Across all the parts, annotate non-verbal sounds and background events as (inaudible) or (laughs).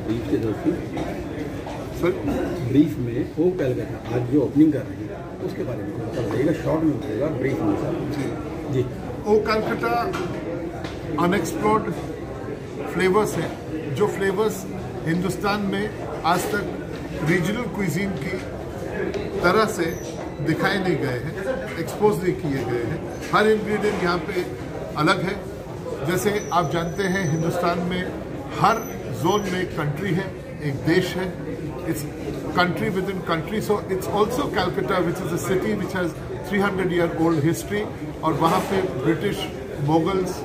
Brief की sir brief में वो कलकत्ता आज जो ओपनिंग कर रहे हैं, उसके बारे में थोड़ा बताइएगा शॉर्ट में बताइएगा ब्रीफ में। Sir ji. O Calcutta unexplored flavours हैं, जो फ्लेवर्स हिंदुस्तान में आज तक रीजनल क्विजीन की तरह से दिखाए नहीं गए हैं एक्सपोज नहीं किए गए हैं। हर इंग्रेडिएंट यहाँ पे अलग है। जैसे आप जानते हैं, हिंदुस्तान में हर जोन में एक कंट्री है, एक देश है। It's country within country so it's also Calcutta which is a city which has three hundred year old history और वहाँ पे British Mughals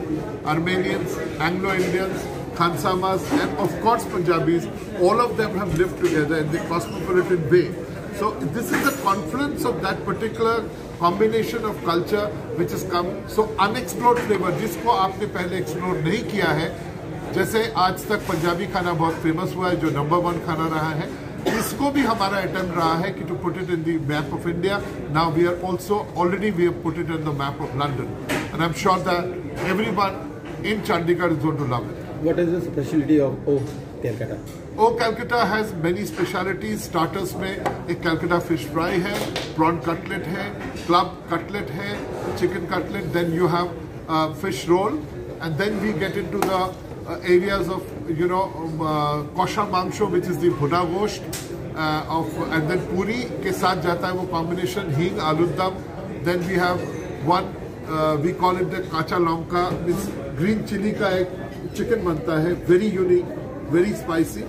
Armenians Anglo Indians खानसामाज and of course Punjabis all of them have live together in the cosmopolitan way so this is the confluence of that particular combination of culture which is come so unexplored flavour जिसको आपने पहले explore नहीं किया है जैसे आज तक पंजाबी खाना बहुत फ़ेमस हुआ है जो नंबर वन खाना रहा है। इसको भी हमारा अटेम्प्ट रहा है कि to put it in the map of India now we are also already we have put it in the map of London and I am sure that everyone in Chandigarh is going to love it What is the specialty of O Calcutta? O Calcutta has many specialties starters में एक Calcutta fish fry है prawn cutlet है club cutlet है chicken cutlet then you have fish roll and then we get into the areas of you know um, uh, kosha mangsho which is the bhuna gosht uh, of and then puri के साथ जाता है वो combination हींग आलूदम then we have one uh, we call it the kacha lonka means green chili का एक chicken बनता है very unique very spicy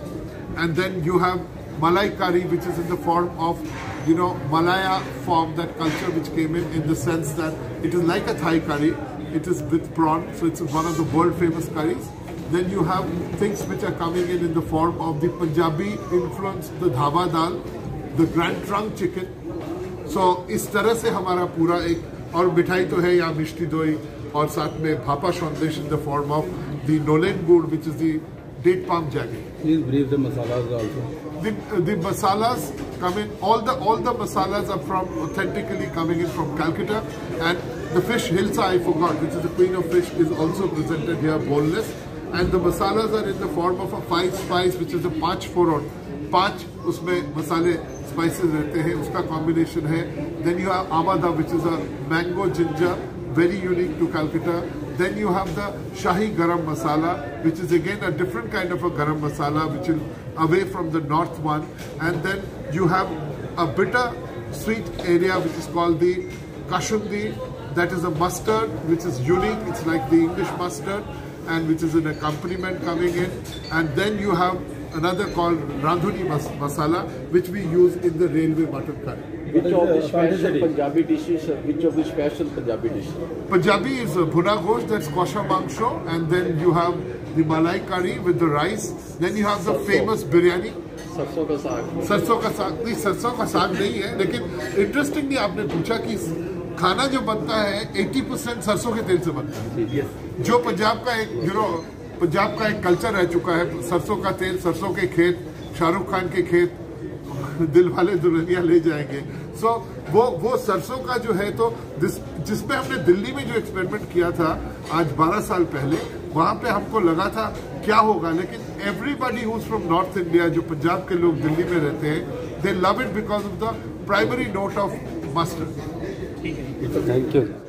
and then you have malai curry which is in the form of you know malaya form that culture which came in in the sense that it is like a thai curry it is with prawn so it's one of the world famous curries then you have things which are coming in in the form of the punjabi influence the dhaba dal the grand trunk chicken so इस तरह से हमारा पूरा एक और मिठाई तो है यहाँ मिष्टी दोई और साथ में bhapa sandesh in the form of the nolen gur which is the date palm jaggery Please brief the masalas also. the, the masalas come in all the all the masalas are from authentically coming in from Calcutta and the fish hilsa I forgot which is the queen of fish is also presented here boneless and the masalas are in the form of a five spice which is a पाँच फोरन पाँच उसमें मसाले spices रहते हैं उसका combination है then you have amada which is a mango ginger very unique to Calcutta. Then you have the Shahi Garam Masala, which is again a different kind of a Garam Masala, which is away from the north one. And then you have a bitter sweet area, which is called the Kashundi. That is a mustard, which is unique. It's like the English mustard, And which is an accompaniment coming in. And then you have another called Randhuni mas Masala, which we use in the railway mutton curry. Which of the Uh, special Punjabi dishes, uh, which of the special Punjabi dishes? Punjabi is uh, bhuna gosht, that's kosha mangsho, and then you have the malai curry with the rice. Then you have the Sarson. famous biryani. सरसों का साग सरसों का साग नहीं सरसों का साग नहीं है लेकिन इंटरेस्टिंगली आपने पूछा कि खाना जो बनता है 80 परसेंट सरसों के तेल से बनता है Yes. जो पंजाब का एक यू नो पंजाब का एक कल्चर रह चुका है सरसों का तेल सरसों के खेत शाहरुख खान के खेत (laughs) दिल वाले दुल्हनिया ले जाएँगे। सो so, वो वो सरसों का जो है तो जिस हमने दिल्ली में जो एक्सपेरिमेंट किया था आज 12 साल पहले वहाँ पे हमको लगा था क्या होगा? लेकिन everybody who from North India जो पंजाब के लोग दिल्ली में रहते हैं they love it because of the primary note of mustard thank you.